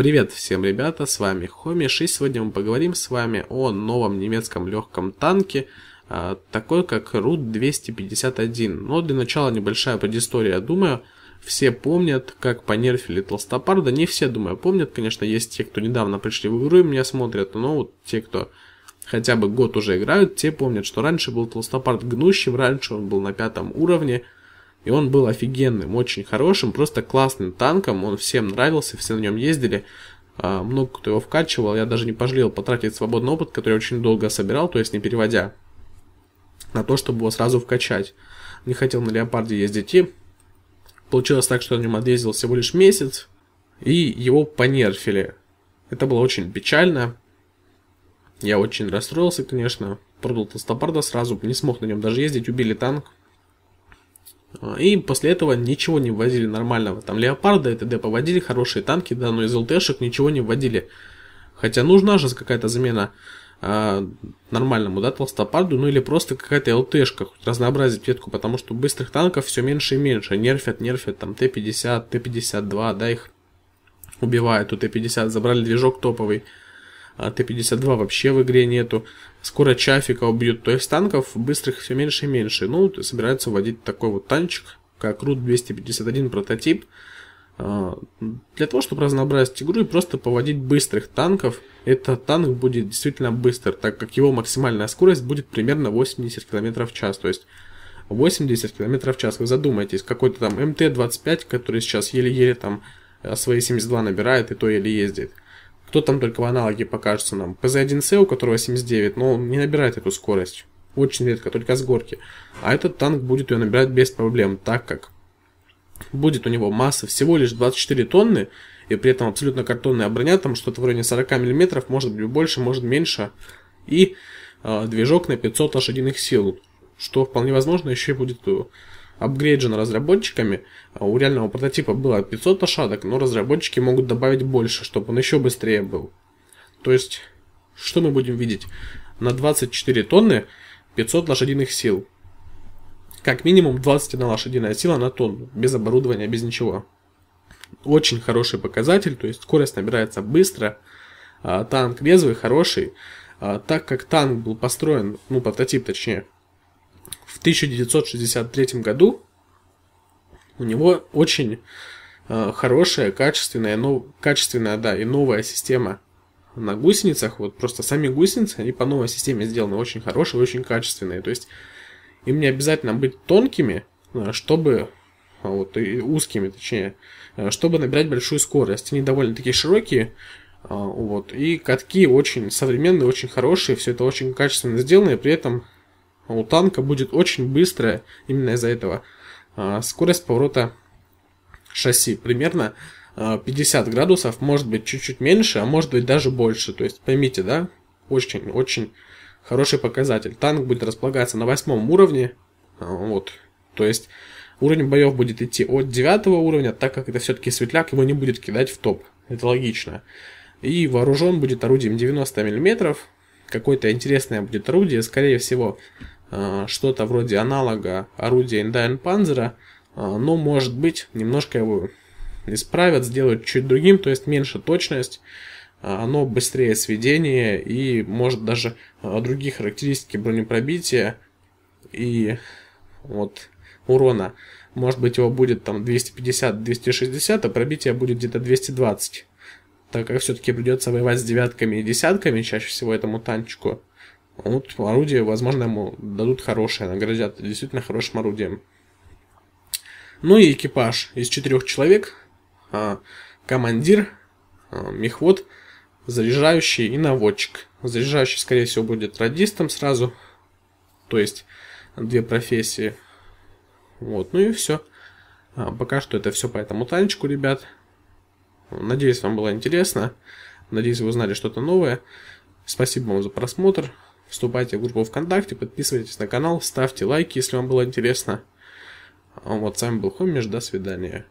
Привет всем, ребята, с вами Хомиш, и сегодня мы поговорим с вами о новом немецком легком танке, а, такой как РУТ-251. Но для начала небольшая предыстория, думаю, все помнят, как понерфили Толстопарда, не все, думаю, помнят, конечно, есть те, кто недавно пришли в игру и меня смотрят, но вот те, кто хотя бы год уже играют, те помнят, что раньше был Толстопард гнущим, раньше он был на пятом уровне, и он был офигенным, очень хорошим, просто классным танком, он всем нравился, все на нем ездили, а, много кто его вкачивал, я даже не пожалел потратить свободный опыт, который я очень долго собирал, то есть не переводя, на то, чтобы его сразу вкачать. Не хотел на Леопарде ездить и получилось так, что на нем отъездил всего лишь месяц, и его понерфили. Это было очень печально. Я очень расстроился, конечно. Продал Толстопарда сразу, не смог на нем даже ездить, убили танк. И после этого ничего не вводили нормального. Там Леопарда и т.д. поводили, хорошие танки, да, но из ЛТшек ничего не вводили. Хотя нужна же какая-то замена а, нормальному, да, толстопарду, ну или просто какая-то ЛТшка, хоть разнообразить ветку, потому что быстрых танков все меньше и меньше. Нерфят, нерфят, там Т-50, Т-52, да, их убивают. У Т-50 забрали движок топовый а Т-52 вообще в игре нету. Скоро Чафика убьют. То есть танков быстрых все меньше и меньше. Ну, собираются вводить такой вот танчик, как РУТ-251 прототип. А, для того, чтобы разнообразить игру и просто поводить быстрых танков, этот танк будет действительно быстр, так как его максимальная скорость будет примерно 80 км в час. То есть 80 км в час. Вы задумайтесь, какой-то там МТ-25, который сейчас еле-еле там свои 72 набирает и то еле ездит. Кто там только в аналоге покажется нам? ПЗ-1С, у которого 79, но он не набирает эту скорость. Очень редко, только с горки. А этот танк будет ее набирать без проблем, так как будет у него масса всего лишь 24 тонны, и при этом абсолютно картонная броня, там что-то в районе 40 мм, может быть больше, может меньше, и э, движок на 500 лошадиных сил, что вполне возможно еще и будет апгрейджено разработчиками. А у реального прототипа было 500 лошадок, но разработчики могут добавить больше, чтобы он еще быстрее был. То есть, что мы будем видеть? На 24 тонны 500 лошадиных сил. Как минимум 21 лошадиная сила на тонну, без оборудования, без ничего. Очень хороший показатель, то есть скорость набирается быстро, а танк резвый, хороший. А так как танк был построен, ну прототип точнее, в 1963 году у него очень э, хорошая, качественная, но, качественная, да, и новая система на гусеницах. Вот просто сами гусеницы, они по новой системе сделаны очень хорошие, очень качественные. То есть им не обязательно быть тонкими, э, чтобы а вот, и узкими, точнее, э, чтобы набирать большую скорость. Они довольно-таки широкие, а, вот, и катки очень современные, очень хорошие, все это очень качественно сделано, и при этом у танка будет очень быстрая, именно из-за этого, а, скорость поворота шасси. Примерно 50 а, градусов, может быть чуть-чуть меньше, а может быть даже больше. То есть поймите, да, очень-очень хороший показатель. Танк будет располагаться на восьмом уровне, а, вот, то есть уровень боев будет идти от 9 уровня, так как это все-таки светляк, его не будет кидать в топ. Это логично. И вооружен будет орудием 90 мм. Какое-то интересное будет орудие, скорее всего, что-то вроде аналога орудия Indien-Panzer а, э, но, может быть, немножко его исправят, сделают чуть другим, то есть меньше точность, э, оно быстрее сведение и может даже другие характеристики бронепробития и вот урона. Может быть его будет там 250-260, а пробитие будет где-то 220. Так как все-таки придется воевать с девятками и десятками чаще всего этому танчику. Вот орудие, возможно, ему дадут хорошее, наградят действительно хорошим орудием. Ну и экипаж из четырех человек. А, командир, а, мехвод, заряжающий и наводчик. Заряжающий, скорее всего, будет радистом сразу. То есть две профессии. Вот, ну и все. А, пока что это все по этому танчику, ребят. Надеюсь, вам было интересно. Надеюсь, вы узнали что-то новое. Спасибо вам за просмотр. Вступайте в группу ВКонтакте, подписывайтесь на канал, ставьте лайки, если вам было интересно. А вот с вами был Хомиш, до свидания.